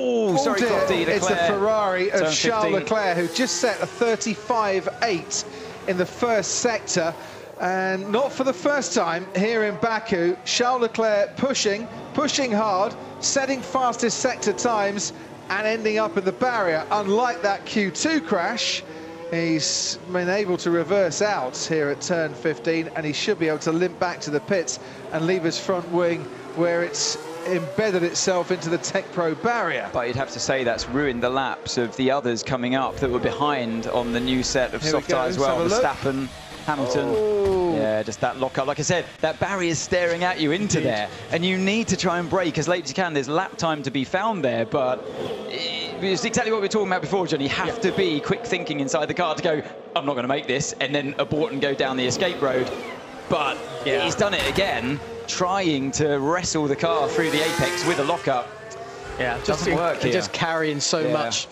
Oh, sorry, dear, It's the Ferrari of Turn Charles 15. Leclerc, who just set a 35.8 in the first sector. And not for the first time here in Baku, Charles Leclerc pushing, pushing hard, setting fastest sector times and ending up in the barrier. Unlike that Q2 crash, he's been able to reverse out here at turn 15 and he should be able to limp back to the pits and leave his front wing where it's embedded itself into the TecPro barrier. But you'd have to say that's ruined the laps of the others coming up that were behind on the new set of Here we soft go, tyres as well. have a look. Verstappen, Hamilton. Oh. Yeah, just that lock up. Like I said, that barrier is staring at you into there, and you need to try and brake as late as you can. There's lap time to be found there, but it's exactly what we were talking about before, John. You have to be quick thinking inside the car to go, I'm not going to make this, and then abort and go down the escape road. But Yeah. he's done it again, trying to wrestle the car through the apex with a lockup. Yeah, Doesn't work they're here. just carrying so Yeah. much